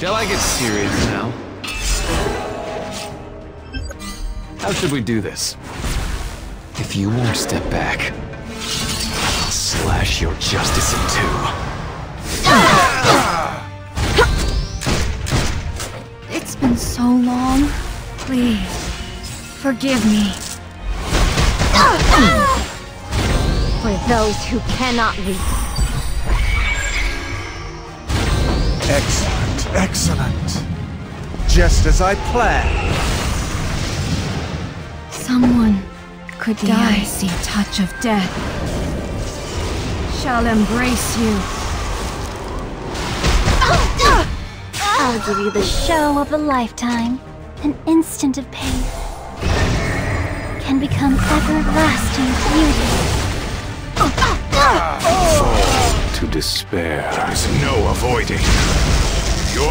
Shall I get serious now? How should we do this? If you won't step back, I'll slash your justice in two. It's been so long. Please, forgive me. For those who cannot weep, Excellent, excellent. Just as I planned. Someone could the die. icy touch of death shall embrace you. I'll give you the show of a lifetime. An instant of pain can become everlasting beauty. to despair. There is no avoiding.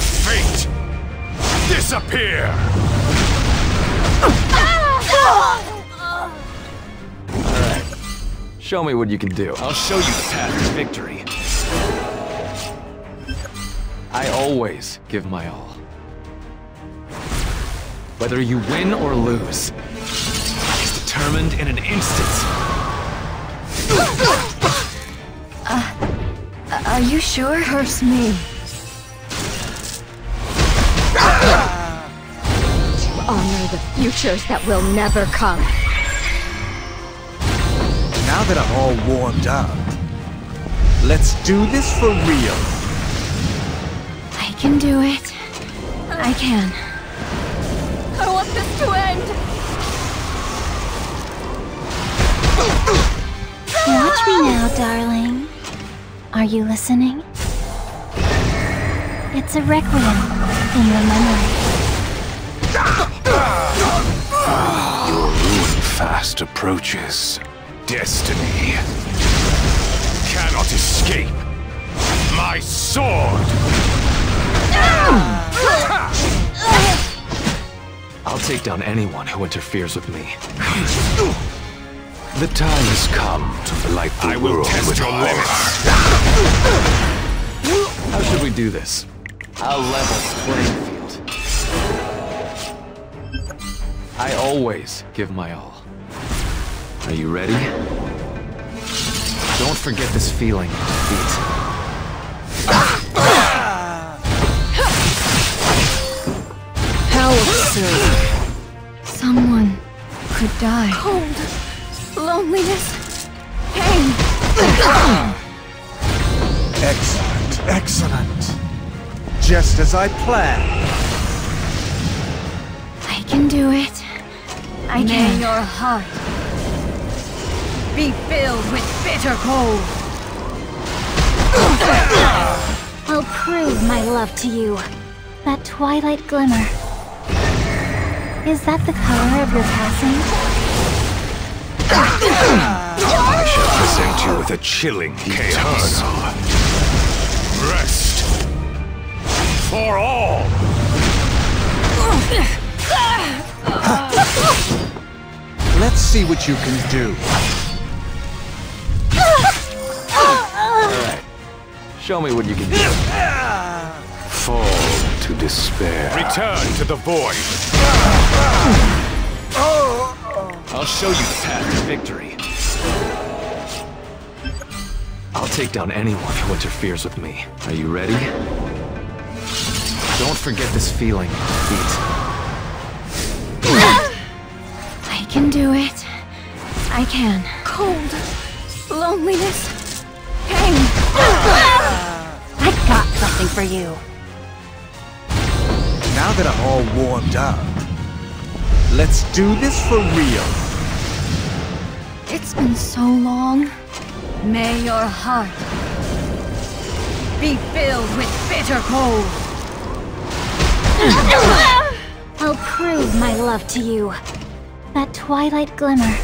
Your fate! Disappear! Show me what you can do. I'll show you the path to victory. I always give my all. Whether you win or lose, is determined in an instant. Uh, uh, are you sure? Curse me. Honor the futures that will never come. Now that I'm all warmed up, let's do this for real. I can do it. I can. I want this to end! Watch me now, darling. Are you listening? It's a requiem in your memory. Your ruin fast approaches. Destiny cannot escape my sword! I'll take down anyone who interferes with me. The time has come to blight the I will world test with your horror. limits. How should we do this? I'll level the playing I always give my all. Are you ready? Don't forget this feeling of defeat. How absurd. Someone could die. Cold, loneliness, pain. Excellent, excellent. Just as I planned. I can do it. I May can. your heart be filled with bitter cold. I'll prove my love to you. That twilight glimmer. Is that the color of your passing? I shall present you with a chilling chaos. Rest for all. Let's see what you can do. Alright. Show me what you can do. Fall to despair. Return to the void. I'll show you the path to victory. I'll take down anyone who interferes with me. Are you ready? Don't forget this feeling of defeat. Can do it. I can. Cold, loneliness, pain. Ah. I got something for you. Now that I'm all warmed up, let's do this for real. It's been so long. May your heart Be filled with bitter cold. Ah. I'll prove my love to you. That twilight glimmer.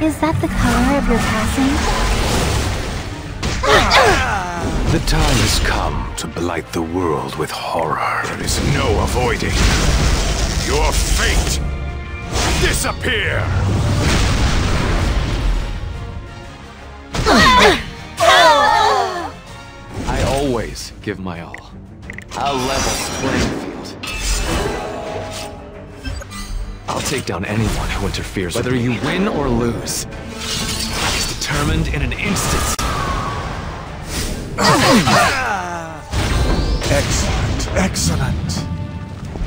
Is that the color of your passing? The time has come to blight the world with horror. There is no avoiding. Your fate! Disappear! I always give my all. I'll level the take down anyone who interferes Whether you win or lose. It's determined in an instant. Excellent, excellent.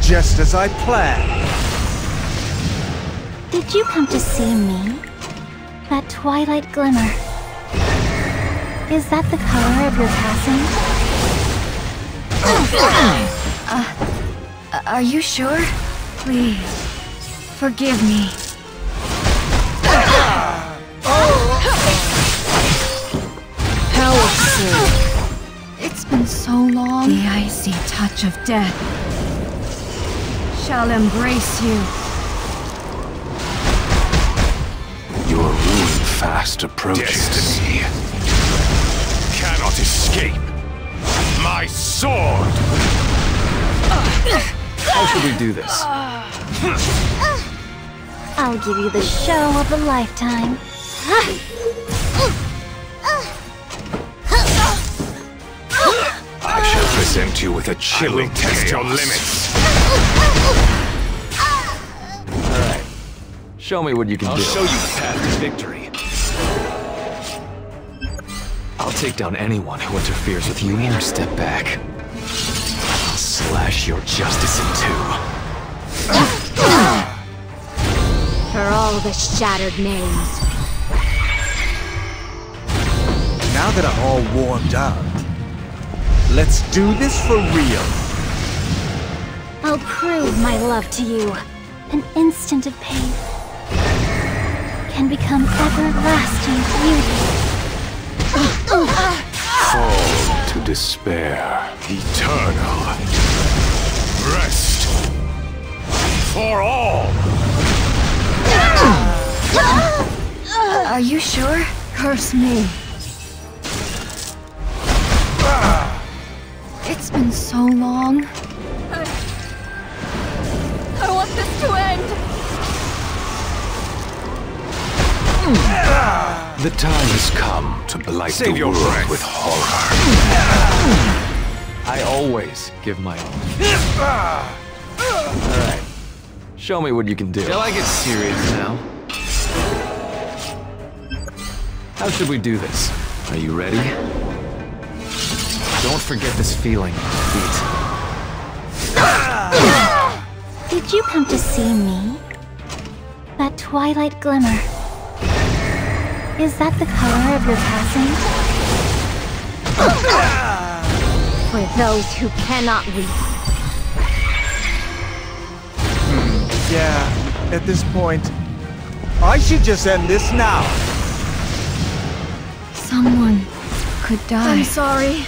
Just as I planned. Did you come to see me? That twilight glimmer. Is that the color of your passing? Uh, are you sure? Please, forgive me. How absurd. It's been so long. The icy touch of death shall embrace you. Your ruin fast approaches. Destiny cannot escape my sword. How should we do this? Uh, I'll give you the show of a lifetime. I shall present you with a chilling test your limits. Alright. Show me what you can I'll do. show you the path to victory. I'll take down anyone who interferes with you or step back. I'll slash your justice in two. For all the shattered names. Now that I'm all warmed up, let's do this for real. I'll prove my love to you. An instant of pain can become everlasting beauty. Fall to despair. Eternal. Rest. For all. Are you sure? Curse me. It's been so long. I, I want this to end. The time has come to blight Save the your world breath. with horror. I always give my all. Ah! Alright. Show me what you can do. Shall I get serious now? How should we do this? Are you ready? Don't forget this feeling of defeat. Did you come to see me? That twilight glimmer. Is that the color of your passing? For those who cannot weep. Yeah, at this point, I should just end this now. Someone could die. I'm sorry.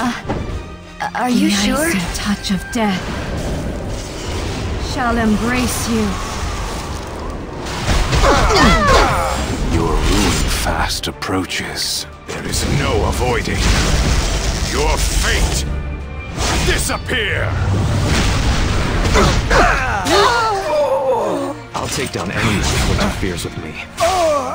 Uh, are you sure? The icy touch of death shall embrace you. Your ruin fast approaches. There is no avoiding your fate. Disappear! I'll take down anyone who interferes with me. Oh.